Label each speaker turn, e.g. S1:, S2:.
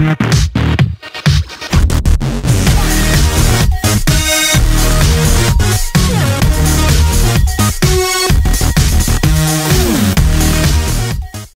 S1: Música